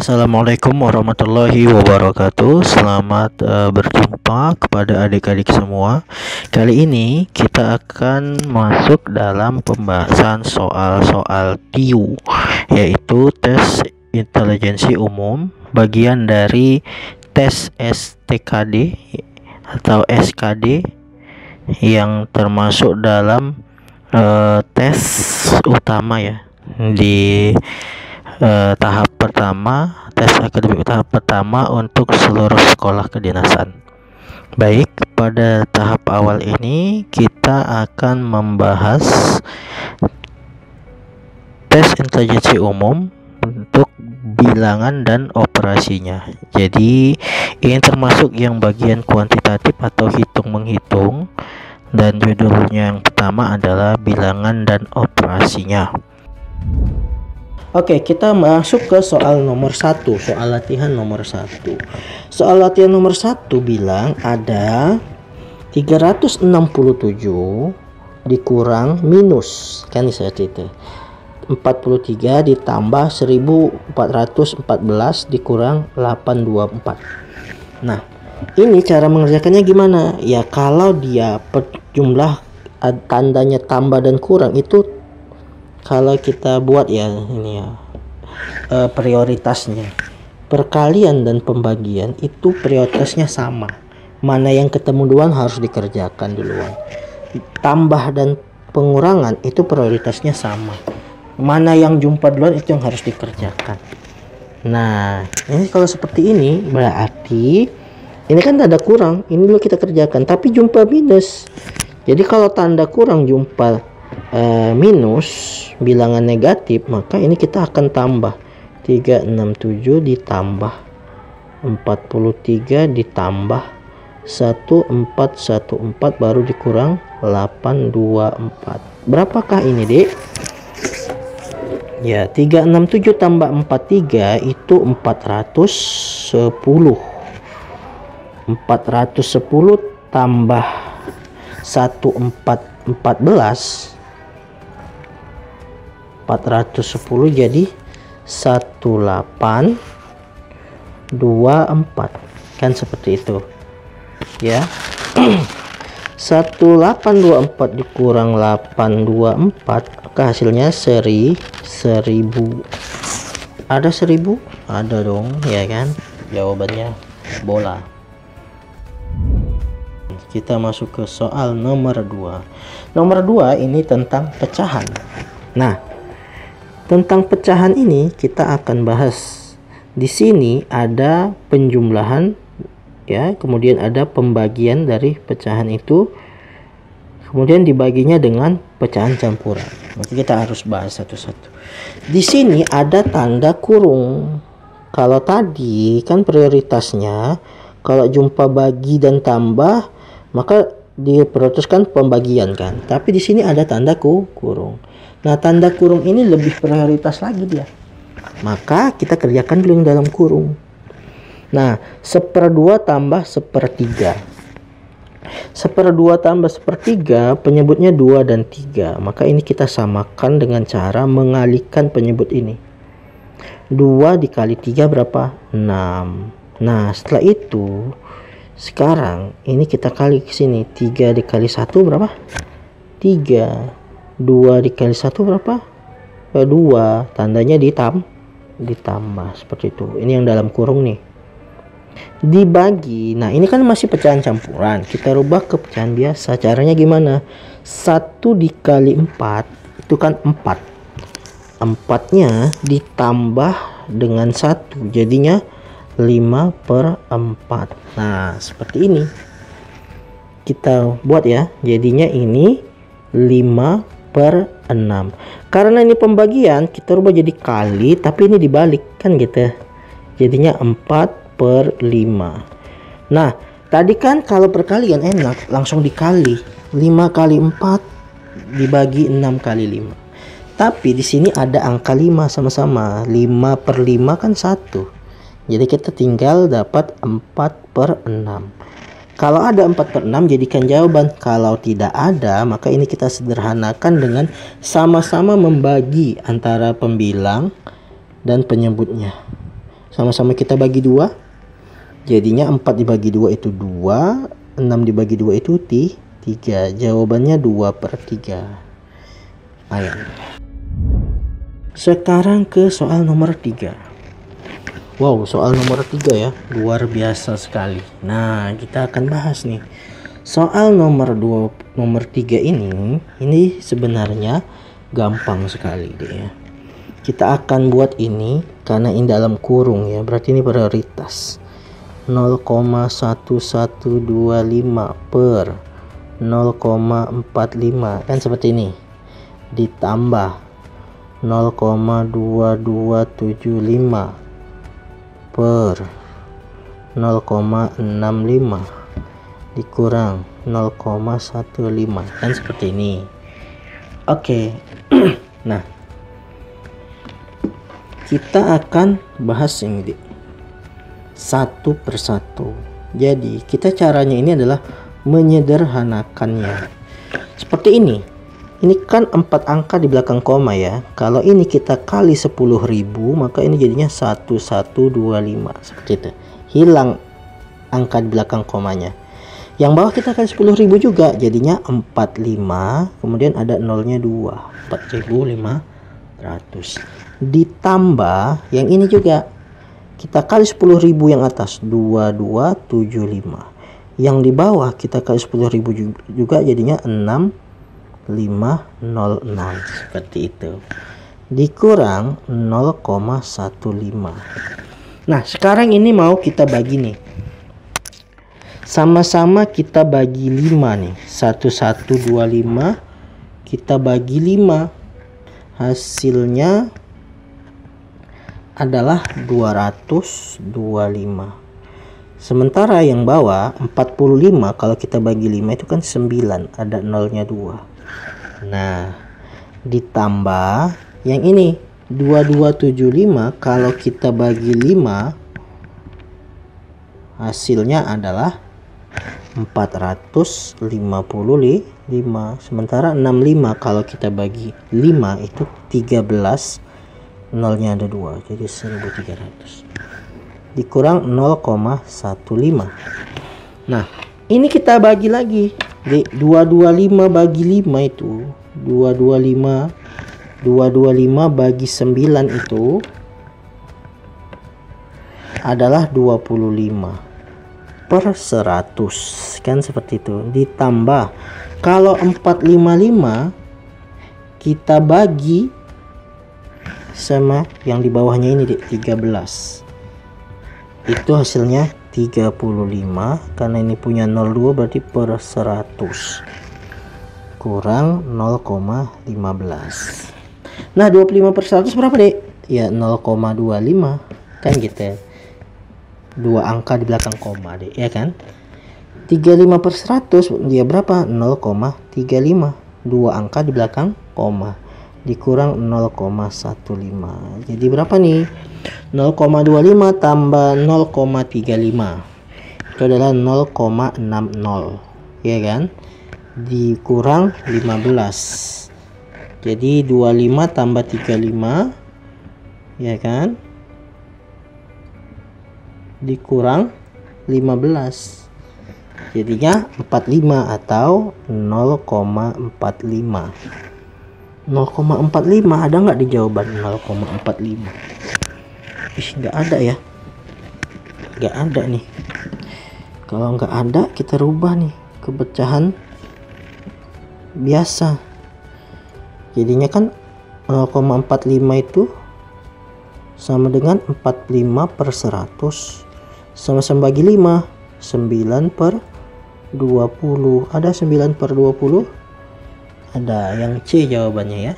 Assalamualaikum warahmatullahi wabarakatuh. Selamat uh, berjumpa kepada adik-adik semua. Kali ini kita akan masuk dalam pembahasan soal-soal TIU yaitu tes intelijensi umum bagian dari tes STKD atau SKD yang termasuk dalam uh, tes utama ya di uh, tahap pertama tes akademik tahap pertama untuk seluruh sekolah kedinasan. Baik, pada tahap awal ini kita akan membahas tes intelijensi umum untuk bilangan dan operasinya. Jadi, ini termasuk yang bagian kuantitatif atau hitung menghitung dan judulnya yang pertama adalah bilangan dan operasinya. Oke, kita masuk ke soal nomor satu, soal latihan nomor satu. Soal latihan nomor satu bilang ada 367 dikurang minus, kan saya itu. 43 ditambah 1414 dikurang 824. Nah, ini cara mengerjakannya gimana? Ya kalau dia jumlah tandanya tambah dan kurang itu kalau kita buat ya ini ya uh, prioritasnya. Perkalian dan pembagian itu prioritasnya sama. Mana yang ketemu duluan harus dikerjakan duluan. Tambah dan pengurangan itu prioritasnya sama. Mana yang jumpa duluan itu yang harus dikerjakan. Nah ini kalau seperti ini berarti ini kan tanda kurang. Ini dulu kita kerjakan tapi jumpa minus. Jadi kalau tanda kurang jumpa uh, minus bilangan negatif maka ini kita akan tambah. 367 ditambah 43 ditambah 1414 baru dikurang 824 berapakah ini dek ya 367 tambah 43 itu 410 410 tambah 1414 410 jadi 1824 kan seperti itu. Ya. 1824 dikurang 824 ke hasilnya seri 1000 ada 1000 ada dong ya kan? Jawabannya bola. Kita masuk ke soal nomor 2 nomor 2 ini tentang pecahan. Nah tentang pecahan ini kita akan bahas. Di sini ada penjumlahan ya, kemudian ada pembagian dari pecahan itu. Kemudian dibaginya dengan pecahan campuran. Nanti kita harus bahas satu-satu. Di sini ada tanda kurung. Kalau tadi kan prioritasnya kalau jumpa bagi dan tambah maka diprioritaskan pembagian kan. Tapi di sini ada tanda kurung. Nah, tanda kurung ini lebih prioritas lagi dia. Maka kita kerjakan dulu yang dalam kurung. Nah, seperdua tambah sepertiga. Seperdua tambah sepertiga penyebutnya dua dan tiga. Maka ini kita samakan dengan cara mengalihkan penyebut ini. Dua dikali tiga berapa? Enam. Nah, setelah itu sekarang ini kita kali ke sini. Tiga dikali satu berapa? Tiga 2 dikali 1 berapa? Eh, 2 tandanya ditam ditambah seperti itu. Ini yang dalam kurung nih. Dibagi. Nah ini kan masih pecahan campuran. Kita rubah ke pecahan biasa. Caranya gimana? 1 dikali 4 itu kan 4 empatnya ditambah dengan 1 jadinya 5 per 4 nah seperti ini. Kita buat ya. Jadinya ini 5 per 6 karena ini pembagian kita rubah jadi kali tapi ini dibalik kan gitu. Jadinya 4 per 5 nah tadi kan kalau perkalian enak langsung dikali. 5 kali 4 dibagi 6 kali 5 tapi di sini ada angka 5 sama-sama. 5 per 5 kan 1 jadi kita tinggal dapat 4 per 6 kalau ada 4 per 6 jadikan jawaban. Kalau tidak ada maka ini kita sederhanakan dengan sama-sama membagi antara pembilang dan penyebutnya. sama-sama kita bagi dua. Jadinya 4 dibagi dua itu 2 6 dibagi dua itu 3 jawabannya 2 per 3 ayo. Sekarang ke soal nomor 3 Wow, soal nomor 3 ya. Luar biasa sekali. Nah, kita akan bahas nih. Soal nomor 2 nomor 3 ini ini sebenarnya gampang sekali deh ya. Kita akan buat ini karena ini dalam kurung ya. Berarti ini prioritas. 0,1125 per 0,45 kan seperti ini ditambah 0,2275 per 0,65 dikurang 0,15 kan seperti ini. Oke. Okay. nah. Kita akan bahas ini. Satu persatu. Jadi kita caranya ini adalah menyederhanakannya. Seperti ini ini kan empat angka di belakang koma ya. Kalau ini kita kali 10.000 maka ini jadinya 1125 seperti itu. Hilang angka di belakang komanya. Yang bawah kita kali 10.000 juga jadinya 45 kemudian ada nolnya 2 4500 ditambah yang ini juga kita kali 10.000 yang atas 2275 yang di bawah kita kali 10.000 juga jadinya 6 506 seperti itu. Dikurang 0,15 nah sekarang ini mau kita bagi nih. Sama-sama kita bagi 5 nih. 1125 kita bagi 5 hasilnya adalah 225 sementara yang bawah 45 kalau kita bagi 5 itu kan 9 ada nolnya 2 Nah, ditambah yang ini 2275 kalau kita bagi 5 hasilnya adalah 455 sementara 65 kalau kita bagi 5 itu 13 nolnya ada 2 jadi 1300 dikurang 0,15 nah ini kita bagi lagi 225 bagi 5 itu. 225 225 bagi 9 itu adalah 25 per 100 kan seperti itu. Ditambah kalau 455 kita bagi sama yang di bawahnya ini 13 itu hasilnya 35 karena ini punya 02 berarti per 100 kurang 0,15 nah 25 per 100 berapa dek? Ya 0,25 kan gitu ya. Dua angka di belakang koma deh ya kan? 35 per 100 dia berapa? 0,35 dua angka di belakang koma dikurang 0,15 jadi berapa nih? 0,25 tambah 0,35 itu adalah 0,60 ya kan? Dikurang 15 jadi 25 tambah 35 ya kan? Dikurang 15 jadinya 45 atau 0,45 0,45 ada nggak di jawaban 0,45 ih nggak ada ya. Nggak ada nih. Kalau nggak ada kita rubah nih ke pecahan biasa. Jadinya kan 0,45 itu sama dengan 45 per 100 sama-sama bagi 5 9 per 20 ada 9 per 20 ada yang C jawabannya ya